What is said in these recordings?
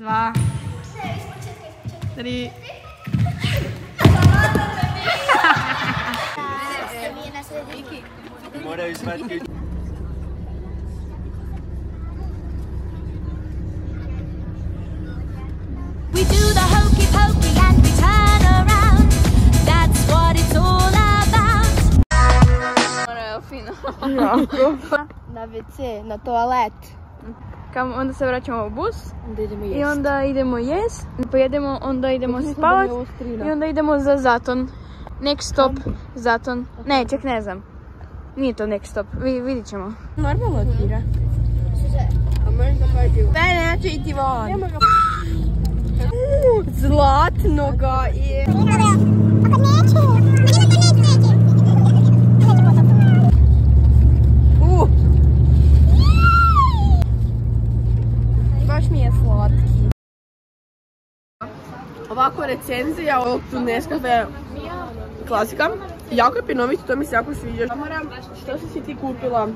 dva, tri. Moraju We do the hokey pokey and we turn around. That's what it's all about. Na WC, na toalet. Kam, onda se vraćamo u bus Onda idemo i onda idemo jest, pojedemo, onda idemo spavat i onda idemo za Zaton. Next stop, Zaton. Ne, ček ne znam. Nije to next stop, Vi, vidit ćemo. Normalno otvira. A možda pađu. Ne, iti van. Zlatno ga je. Uh. Baš mi je slatki. Ovako recenzija ovog tu Nescafe klasika. Jako je pinovit, to mi se jako sviđa. Tamara, što si si ti kupila?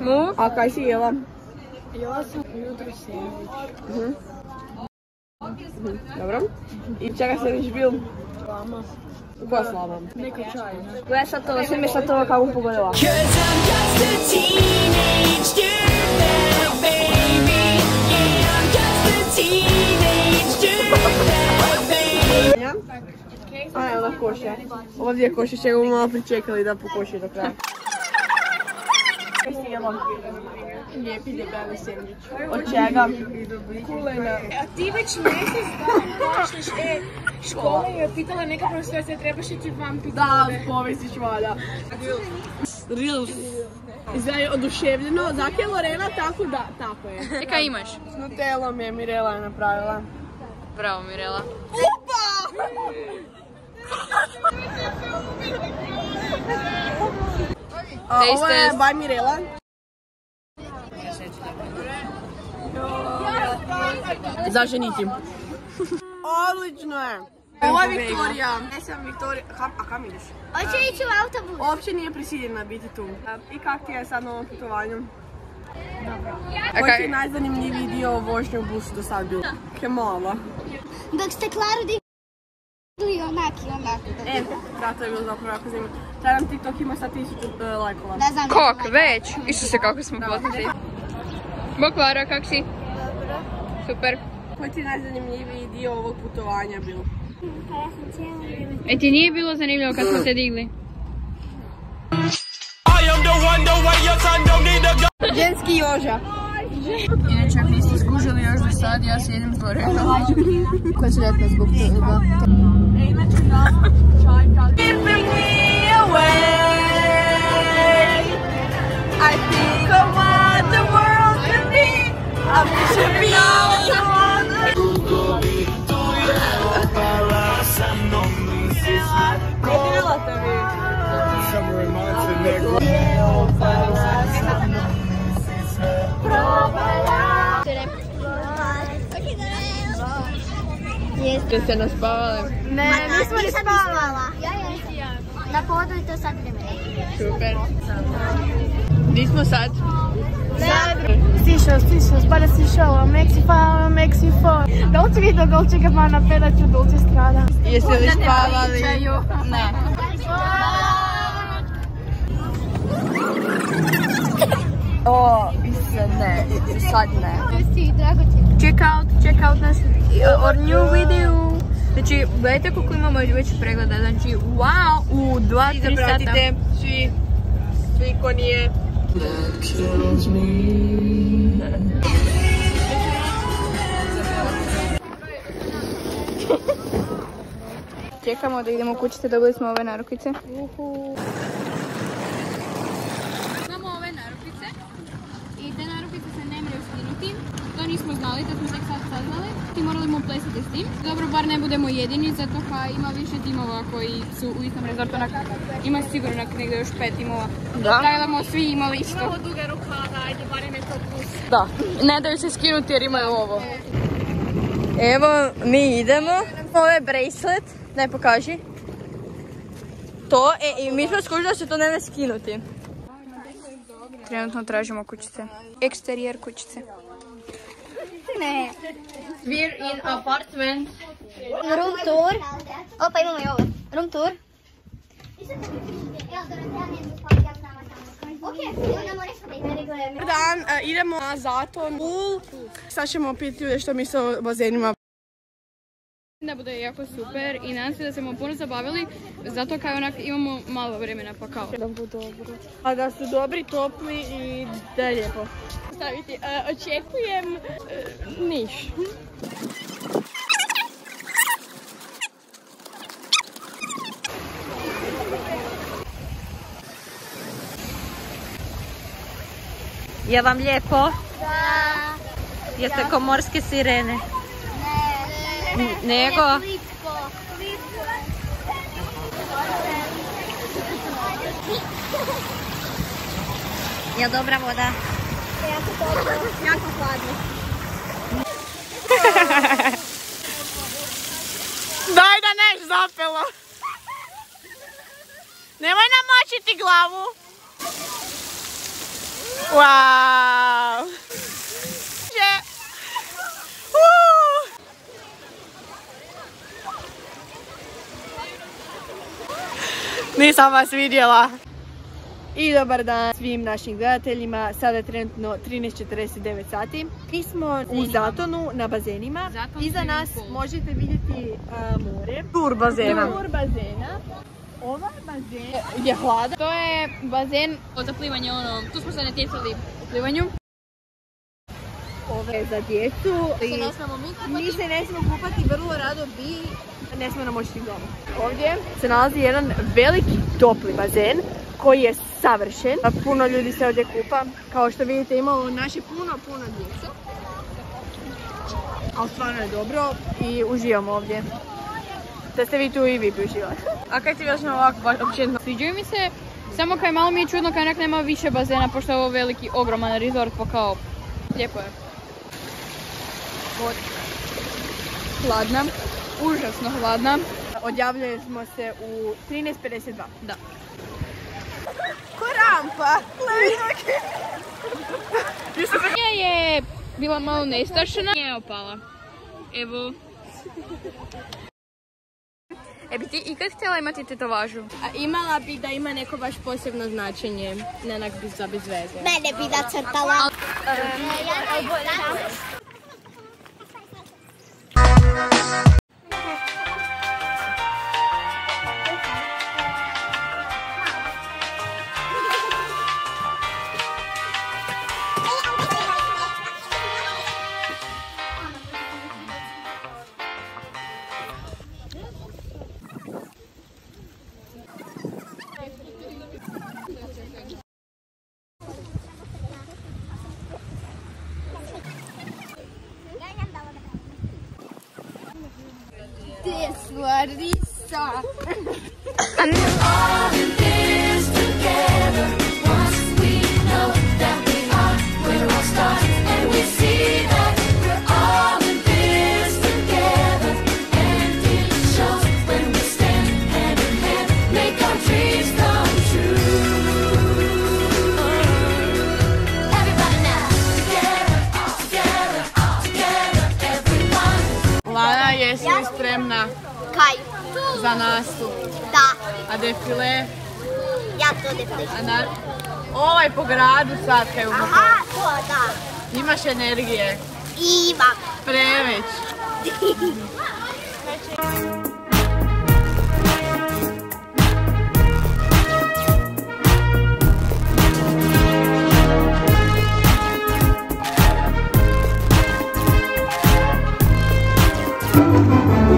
Mu? A kaj si jela? Jela sam jutro sandvič. Mhm. Mhm, Dobro. I čega se viš bil? Lama. Koja slava? Neka čaj? Gledaj sad to, svi mi sad to kako pogodila. Cause I'm just a teenage dirtbag, baby. Ja? A ne, ona koša. Ovdje je koša, čega bomo malo pričekali da pokoši do kraja. Kaj si jela? Lijepi debeli sandvič. Od čega? Kulena. A ti već mjesec dana počneš, e, škola je pitala neka profesorica, trebaš ti vam pitati. Da, povestiš valja. Reels. Izgleda oduševljeno, zake je Lorena tako da, tako je. E, kaj imaš? S Nutellom je Mirela je napravila. Bravo, Mirela. A, ovo je by Mirela. Zaženiti. Odlično je. Ovo je Viktorija. Ne sam Viktorija. Kam, a kam ideš? Hoće ići u autobus. Uopće nije prisiljena biti tu. I kak ti je sad na ovom putovanju? A Koji ti je najzanimljiviji dio vožnje u busu do sad bilo? Ke mala. Dok ste Klaru i onak. E, da, to je bilo zapravo jako zanimljivo. Taj nam TikTok ima sad tisuću uh, lajkova. Ne znam. Kok, već? Isuse, kako smo poznati. Bok Klara, kak si? Super. Koji ti je najzanimljiviji dio ovog putovanja bilo? E ti nije bilo zanimljivo kad smo te digli? Ženski joža. Inače, ako niste skužili još do sad, ja sjedim s Lorenom. Koja su ljetna zbog toga? Ste se naspavali? Ne, nismo ni spavala. Ja, ja. Na podu i to sad vremena. Super. Di smo sad? Stišao, stišao, spada stišao, Mexifao, Mexifo. Dolce vito, dolce gabbana, pedaću, dolce strada. Jeste li spavali? Ne. O, isle, ne, sad ne. Check out, check out nas our new video. Znači, gledajte koliko imamo već pregleda. Znači, wow, u 2-3 sata. Svi, svi ko nije. Čekamo da idemo kućice, dobili smo ove narukice. Imamo ove narukice i te narukice se ne mreju skinuti. To nismo znali, to smo tek sad saznali. I morali smo plesati s tim. Dobro, bar ne budemo jedini, zato ka ima više timova koji su u istom rezortu. Ima sigurno negdje još pet timova. Da. Da smo svi imali isto. Da, ne daju se skinuti jer imaju ovo. Evo, mi idemo. Ovo je bracelet, ne pokaži. To, e, i mi smo skužili da se to ne skinuti. Trenutno tražimo kućice. Eksterijer kućice. Ne. We're in apartment. Room tour. Opa, imamo i ovo. Room tour. Dan, e, idemo na Zaton pool. Sad ćemo pitati ljude što misle o bazenima. Da bude jako super i nadam se da smo puno zabavili, zato kao onak imamo malo vremena pa kao. Da budu dobro. A da su dobri, topli i da je lijepo. Staviti, e, očekujem e, Niš. Je vam lijepo? Da. Jeste ko morske sirene? Ne. Nego? Je dobra voda? Daj da neš zapelo. Nemoj namočiti glavu. Wow. Nisam vas vidjela. I dobar dan svim našim gledateljima. Sada je trenutno 13.49 sati. Mi smo u Zatonu na bazenima. Zaton Iza nas možete vidjeti more. Tur bazena. Tur bazena. Ovaj bazen je hladan. To je bazen za plivanje, ono, tu smo se natjecali u plivanju. Ove je za djecu. I smemo mi se ne smijemo kupati, vrlo rado bi ne smijemo namočiti glavu. Ovdje se nalazi jedan veliki topli bazen koji je savršen. Puno ljudi se ovdje kupa. Kao što vidite imamo naše puno, puno djece. Ali stvarno je dobro i uživamo ovdje. Da ste vi tu i vi bi uživali. A kaj ti još na ovako baš općenito? Sviđaju mi se, samo kaj malo mi je čudno kaj onak nema više bazena, pošto je ovo veliki, ogroman resort, pa kao, lijepo je. Hladna, užasno hladna. Odjavljali smo se u 13.52. Da. Ko rampa! Nije je bila malo nestašena, nije opala. Evo. E bi ti ikad htjela imati tetovažu? A imala bi da ima neko baš posebno značenje, ne onak bi za bez veze. Mene bi nacrtala. Lana, spremna Kaj? za nastup? Da, A defile? ja to. A na... Ovaj po gradu sad kaj umamo. Aha, to da. Imaš energije. Imam. Preveć.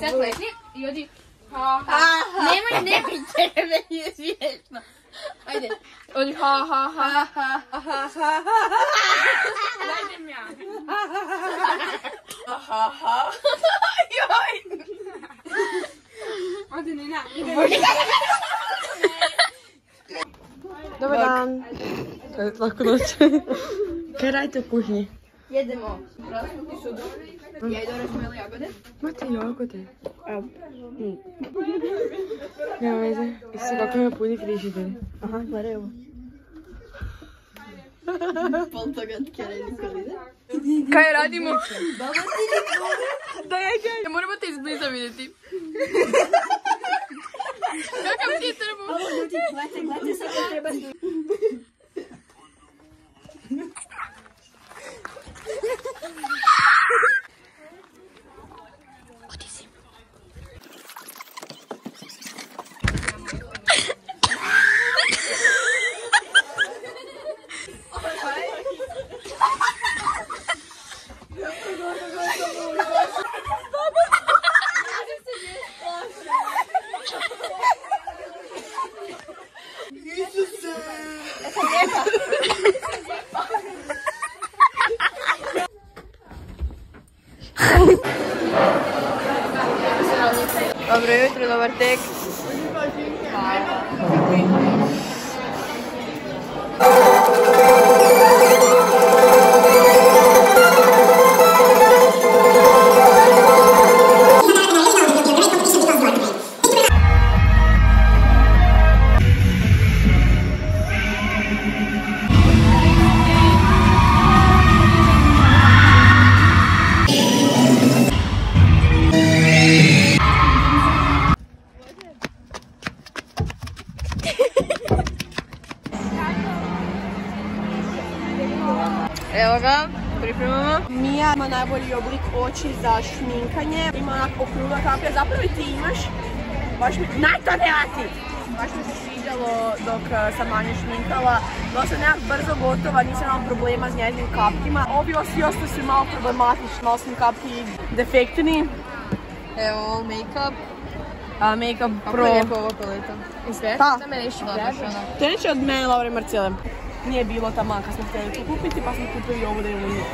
Zaklesni, jodi. Nemoj, Ha, ha. je smiješno. Ajde. Odi, ha, ha, ha, ha, ha, ha, ha, ha, ha, Ha, ha, ha. Joj. Odi, Nina. Dobar dan. Laku noć. Kaj radite u kuhnji? Jedemo. Razluku sudu. E aí, Dora, eu matei logo até. Ah. Hum. Não, mas é. Esse é... daqui é meu pude frigido. Aham, uhum, agora eu. Caralho, irmão. Daí é que é. Demora pra ter isso nessa vida, né, tipo. Eu acabo de ter um monte. thick najbolji oblik oči za šminkanje. Ima onak okrugla kaplja. Zapravo i ti imaš. Baš mi... Najtonela ti! Baš mi se sviđalo dok eh, sam manje šminkala. Bila sam nekak brzo gotova, nisam imala problema s njezinim kapkima. Ovi svi ostali su malo problematični. Malo su mi kapki defektni. Evo, make-up. A make-up Kako pro. je lijepo ovo paleta. I sve? Da. Za mene išlo baš ono. To je neće od mene, Laure Marcele. Nije bilo tamo kad smo htjeli to kupiti, pa smo kupili ovo da imamo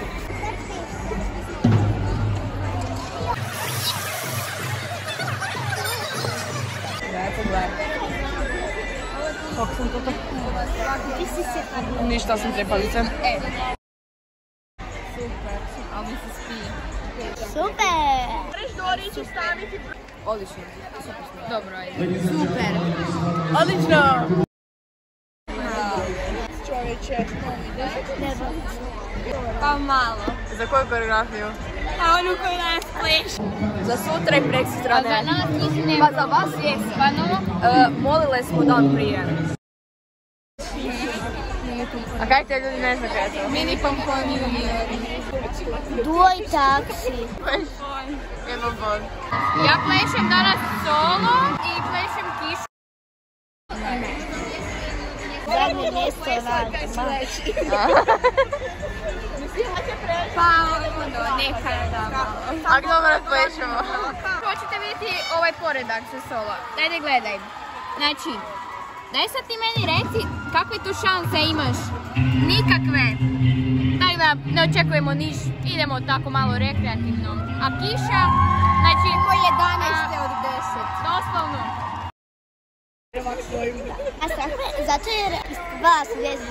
pogledati. Kako sam to se... Ništa sam trepavice. E. Super, ali mi se. Super! Moraš Dori ću staviti... Odlično. Dobro, ajde. Super! Odlično! Čovječe, kako ideš? Pa malo. Za koju koreografiju? A onu koju danas pleš. Za sutra i prek sutra Za ne. nas nisi ne. Pa za vas jest. Pa no, E, molile smo dan prije. A kaj te ljudi ne zna kaj je to? mini pomponi. Dvoj taksi. Jedno bod. Ja plešem danas solo i plešem kišu. Zadnje mjesto je van. Pa ono, neka da malo. A dobro plešemo. Hoćete vidjeti ovaj poredak za solo. Dajde gledaj. Znači, daj sad ti meni reci kakve tu šanse imaš. Nikakve. Tako da ne očekujemo niš, idemo tako malo rekreativno. A kiša, znači... Po 11 od 10. Doslovno. A strah me, zato jer dva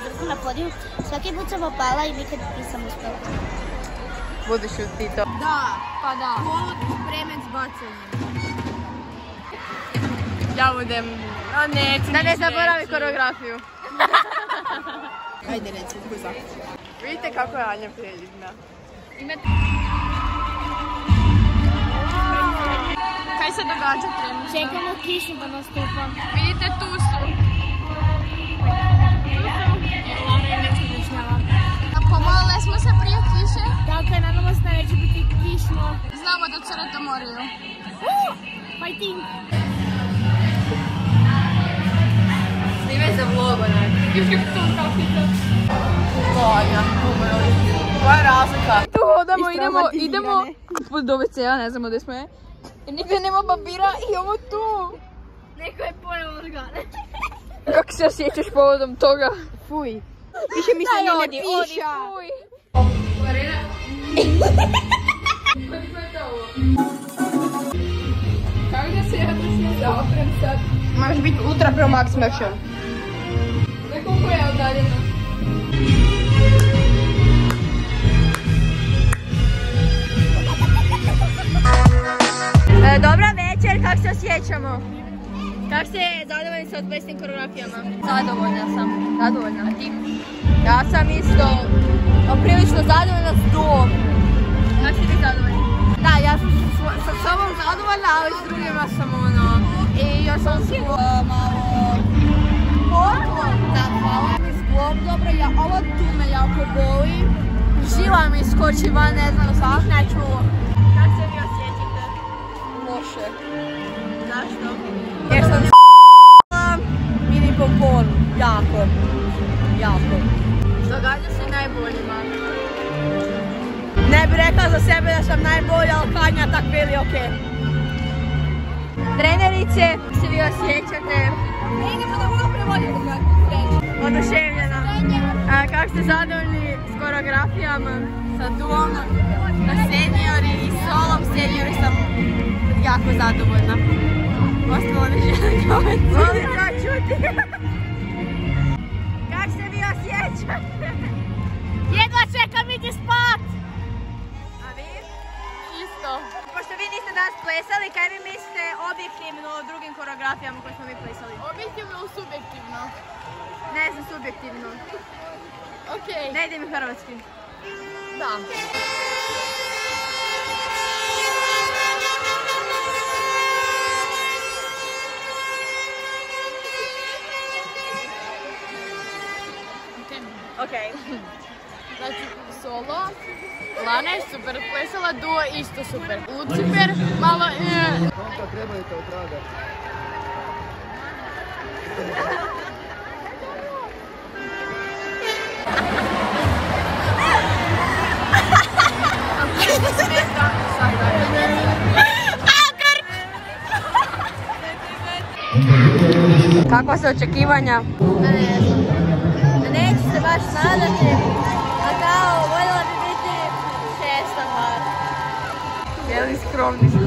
drugom na podiju, svaki put sam opala i nikad nisam uspjela. Buduš u ti to. Da, pa da. Polud spremen s bacanjem. Ja budem... A ne, da ne zaboravi koreografiju. Ajde reci, kuza. Vidite kako je Anja predivna. Kaj se događa trenutno? Čekamo kišu da nastupa. Vidite tu su. Smo se prije kiše. Tako je, nadamo se da neće biti kišno. Znamo da crete moraju. Fighting! Snimaj za vlog onak. Anja, Koja je razlika? Tu hodamo, idemo, idemo do WC-a, ne znamo gdje smo je. Nigdje nema papira i ovo tu. Neko je ponelo organe. Kako se osjećaš povodom toga? Fuj. Više mi se ni ne piša. Ja točno zaoprem sad? Možeš biti ultra pro max motion. Ne koliko je udaljeno. E, dobra večer, kako se osjećamo? Kako se zadovoljni sa plesnim koreografijama? Zadovoljna sam. Zadovoljna. A ti? Ja sam isto prilično zadovoljna s duom. Kako si ti zadovoljni? Da, ja sam sa sobom zadovoljna, ali s drugima sam ono... I još sam si malo... Da, hvala mi zglob, dobro, ja, ovo tu me jako boli. Žila mi skoči van, ne znam, svak neću. Kako se vi osjećate? Loše. Zašto? Jer sam mini pompon, jako, jako. Događa se najboljima. Ne bi rekla za sebe da sam najbolja, ali Kanja tak veli ok. Trenerice, se vi osjećate? Ne idemo da mogu prevoditi Oduševljena. A, kako ste zadovoljni s koreografijama, sa duom, na seniori i solom seniori sam jako zadovoljna. Ostalo ne želim komentirati. Volim to čuti. Kako se vi osjećate? Jedva čekam ići spat! Isto. Pošto vi niste danas plesali, kaj vi mislite objektivno o drugim koreografijama koje smo mi plesali? Objektivno ili subjektivno? Ne znam, subjektivno. Okej. Ne ide mi hrvatski. Da. Ok. Znači, solo, Lana je super plesala, duo isto super. Lucifer, malo... e, Kakva su očekivanja? Neću se baš nadati, Jeli skromni su.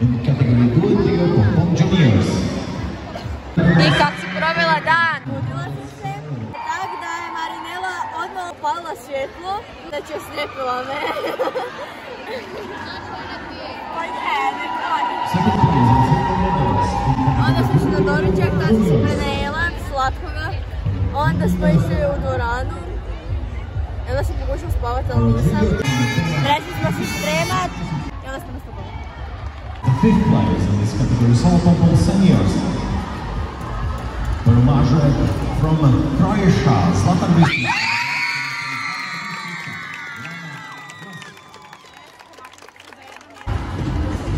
in category 2 and 3 Pom Pom Juniors. I kak si provela dan? Budila sam se, tak da je Marinela odmah upalila svjetlo, da će oslijepila me. Pa je, ne. Onda smo išli na doručak, tad sam se prenajela slatkoga. Onda smo išli u dvoranu. Една си погуша в спалата, но не съм. Мрежи сме си стремат. Една сме настъпала. Fifth players in this category is Holopopol seniors. Perumaja from Croatia, Zlatan Vistić.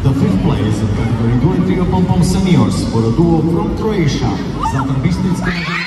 The fifth place in category Duetrio Pompom Seniors for a duo from Croatia, Zlatan Vistić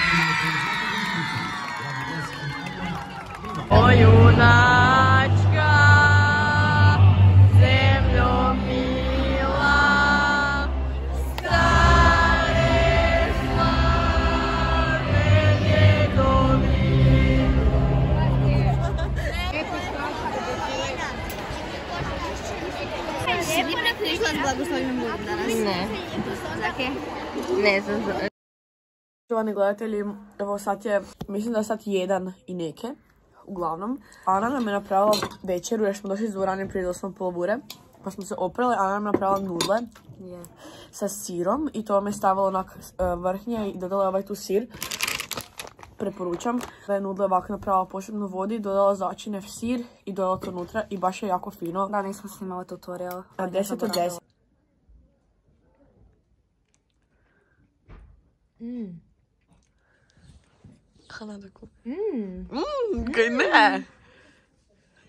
Poštovani gledatelji, evo sad je, mislim da je sad jedan i neke, uglavnom. Ana nam je napravila večeru jer smo došli iz dvorane prije smo polobure. Pa smo se oprali, Ana nam je napravila nudle sa sirom i to vam je stavila onak e, vrhnje i dodala ovaj tu sir. Preporučam. Da je nudle ovako napravila posebno vodi, dodala začine sir i dodala to unutra i baš je jako fino. Da, nismo snimali tutorial. Na 10 od 10. Mmm, kaj ne?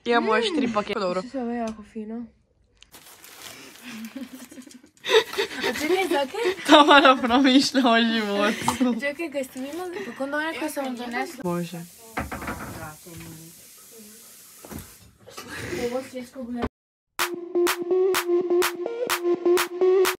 Imamo još tri paketa. Dobro. Sve ovo je jako fino. Tamara promišlja o životu. Čekaj, kaj ste mi imali? Kako onda onaj koji sam vam donesla? Može. Ovo svjetsko